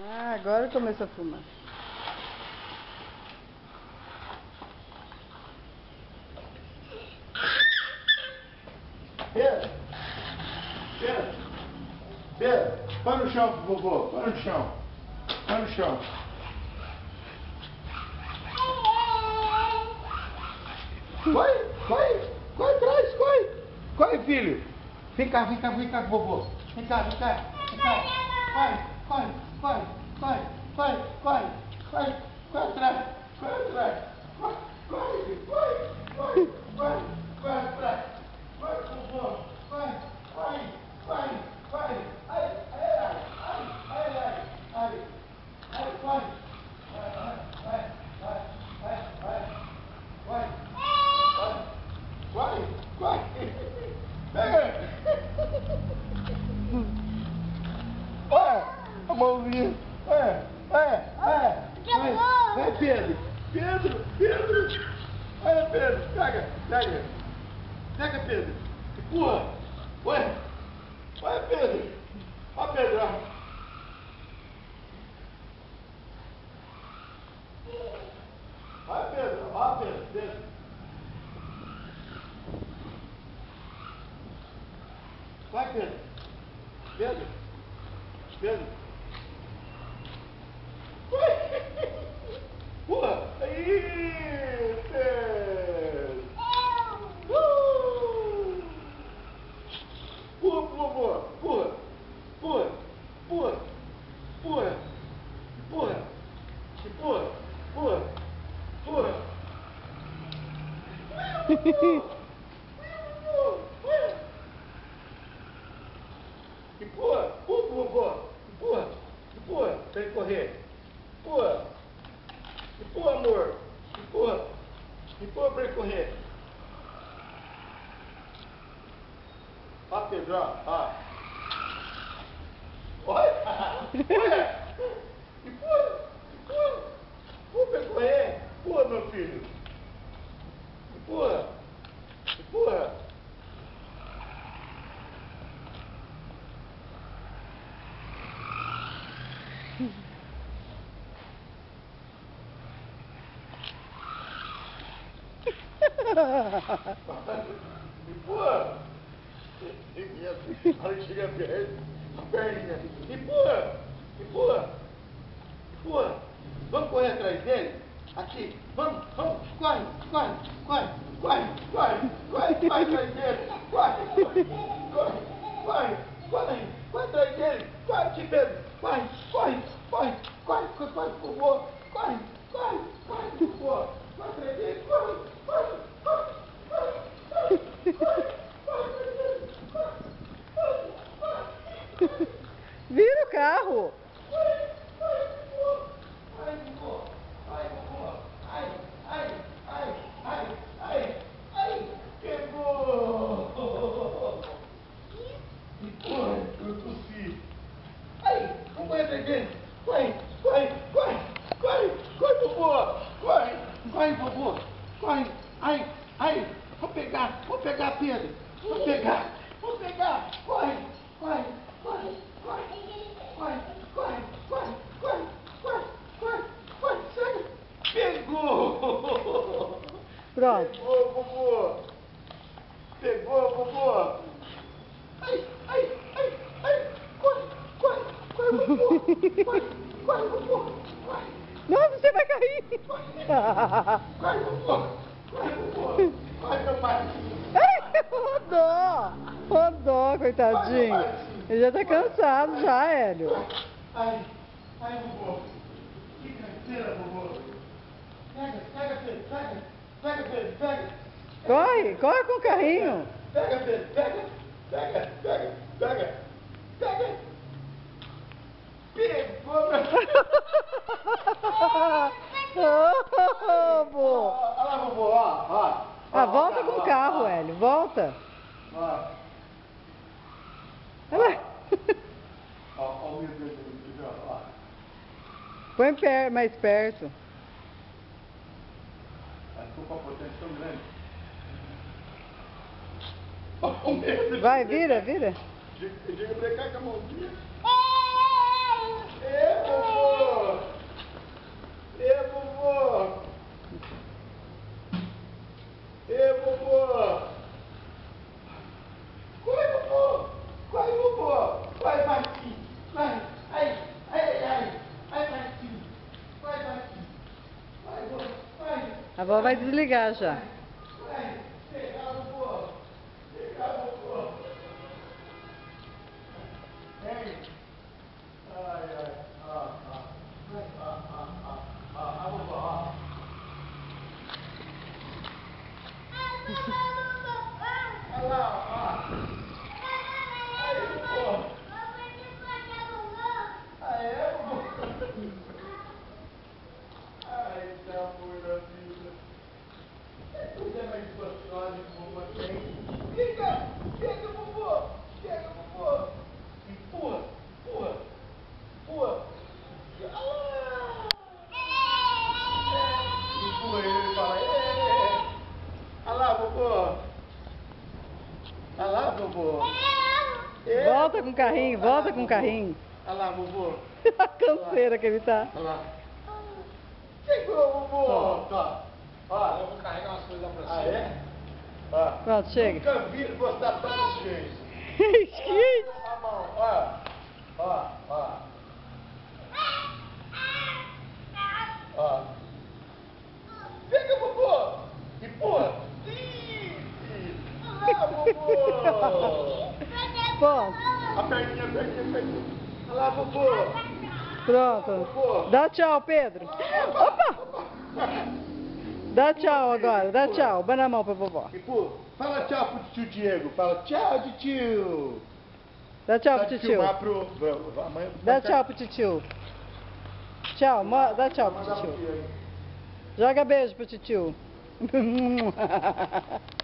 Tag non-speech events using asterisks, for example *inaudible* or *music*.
Ah, agora começou a filmar. Pedro! Pedro! Pedro! Põe no chão, favor. Põe no chão. Põe no chão. Corre, corre, corre atrás, corre. Corre, filho. Vem cá, vem cá, vem cá, vovô. Vem cá, vem cá, vem cá. Corre, corre, corre, corre, corre, corre, corre, corre atrás, corre atrás. Corre, corre, corre, corre, corre, corre atrás. Corre, vovô. Corre, corre, corre, corre. Ai, ai, ai, ai, ai, ai, ai, ai, corre. Vai, vai, vai, vai, vai, vai, vai. Vai, vai. Pega. Olha, mãozinha. É, é, é. Vai, vai, Pedro. Pedro, Pedro. Olha, Pedro. Pega, pega. Pega, Pedro. Empurra. Vai. Vai, Pedro. Ó, Pedro. Vai, Pedro. Ó, Pedro. Pedro. Vai, Pedro. Pedro. Pedro. Vai. Pula. Aí, Pedro. Uh. Pula, pula, pula. Pula. Pula. Pula. Pula. Pula. E pula. Pula. Pula. Empurra, empurra, vovô. Empurra, empurra, pra ele correr. Empurra. Empurra, amor. Empurra. Empurra pra ele correr. Ó, Pedro, ó. Olha. Olha. Empurra, empurra. Empurra pra ele correr. Empurra, meu filho. Empurra. Empurra. Empurra! Tem medo. A hora que chega perto, a perninha. Empurra! Empurra! Empurra! Vamos correr atrás dele? Aqui. Vamos, vamos. Corre, corre, corre, corre, corre, corre, corre atrás dele. Corre, corre, corre, corre, corre, corre atrás dele. Corre aqui, Pedro. Corre, corre, corre, corre, corre, corre, por favor. Corre, corre, corre, por favor. Corre atrás dele. Corre, corre, corre, corre, corre, corre, corre atrás dele. Corre, corre, corre. Vira o carro. Ai, vovô. Ai, vovô. Ai, ai, ai, ai, ai, ai. Pegou. Ai, eu tossi. Ai, vamos correr atrás dele. Corre, corre, corre, corre, corre, vovô. Corre, corre, vovô. Corre. Ai, ai. Vou pegar, vou pegar, Pedro. Vou pegar, vou pegar. Corre, corre, corre, corre. Corre, corre, corre, corre, corre, corre, corre, chega. Pegou! Pronto. Pegou, vovô! Pegou, vovô! Ai, ai, ai, ai! Corre, corre, corre, vovô! Corre, corre, vovô! Corre, Nossa, você vai cair. corre, vovô! Corre, vovô! Corre, meu pai! *laughs* Ai, rodou. Rodou, coitadinho. Ele já tá cansado já, Hélio. Ai, ai, vovô! Que canseira, vovô! Pega, pega, Pedro, pega! Pega, Pedro, pega! Corre, corre com o carrinho. Pega, Pedro, pega, pega, pega, pega. volta. Ah. Olha lá. Olha o meu Põe per mais perto. *laughs* Vai, vira, vira. Diga pra cá com a mãozinha. Ah! Ê, vovô! Ê, vovô! Ê, vovô! Avó vai desligar já. vai. Pegar o vô. Pegar o vô. Vem. Ai, ai, ah, ah. Vai, ah, ah, ah, ah, ah, vovó, ah. Olha lá, ó. Aí, vovó. Ah, é, vovó? Ai, que amor da vida. Que coisa mais gostosa que vovô tem. Fica, pega, vovô. Pega, vovô. Empurra, empurra, empurra. Ah! É, empurra ele e fala, é. Olha lá, vovô. Olha lá, vovô. É, Volta com o carrinho, volta Olha lá, com o carrinho. Olha lá, vovô. *laughs* A canseira que ele tá. Olha lá. Chegou, vovô. Tá. Ó, Eu vou carregar umas coisas lá pra Ah, cima. é? Ó. Pronto, chega. Nunca vi ele gostar tanto jeito. Que A mão, ó. Ó, ó. Ó. Pega, vovô. Empurra. Ih, Ah, vovô. Pronto, A perninha, a perninha, a perninha. Olha lá, vovô. pronto. Dá tchau, Pedro. Opa! Dá tchau agora, dá tchau. Dá na mão pra vovó. Empurra. Fala tchau pro tio Diego. Fala tchau, tio. Dá tchau Tá pro tio. pro... Dá tchau pro tio. Tchau, mo- dá tchau pro tio. Joga beijo pro tio. *laughs*